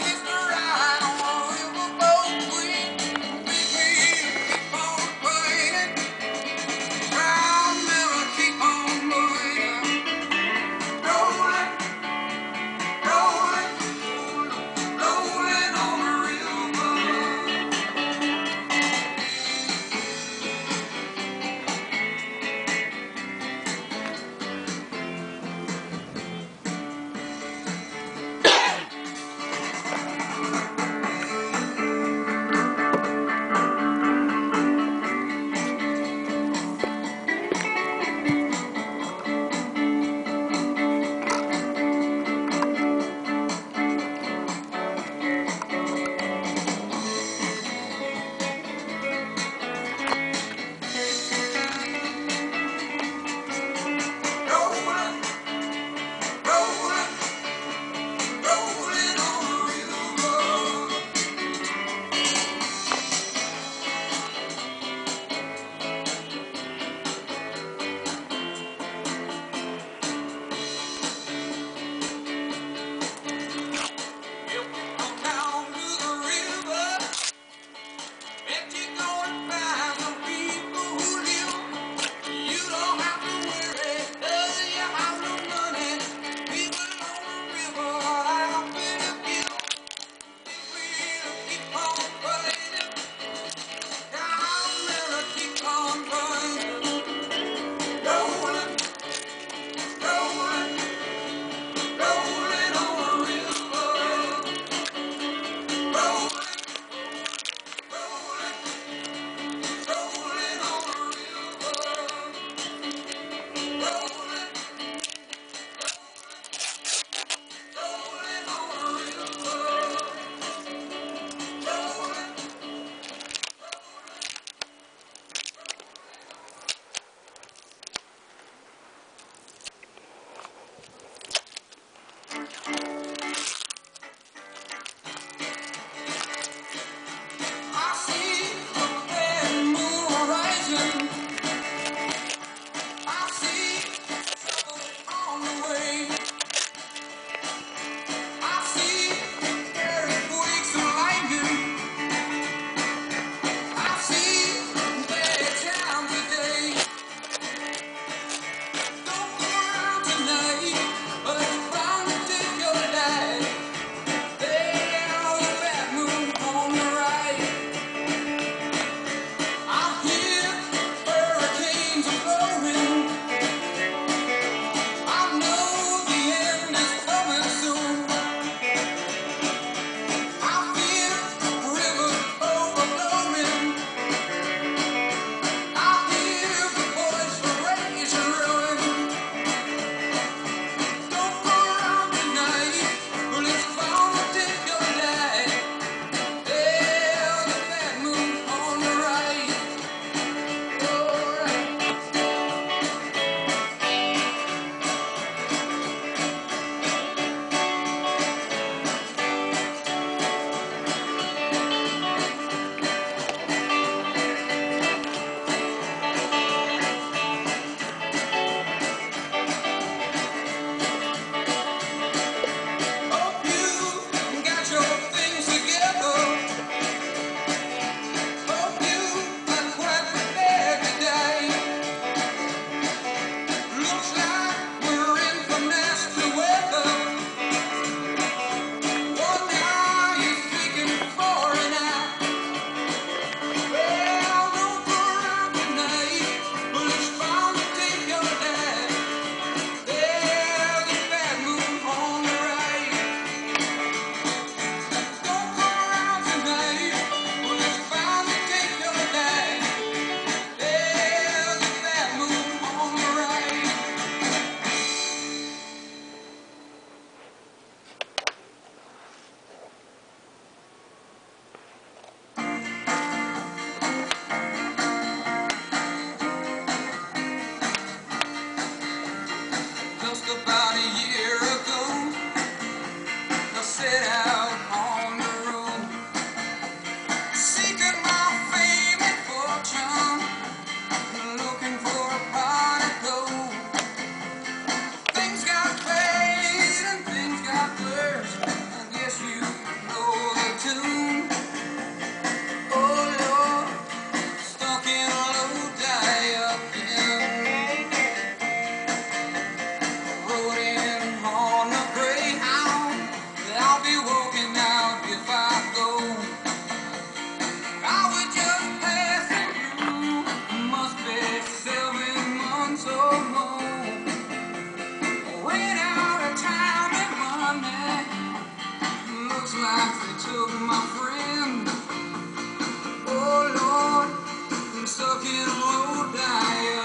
Hallelujah. 줘 my friend. Oh Lord, I'm stuck in low diet.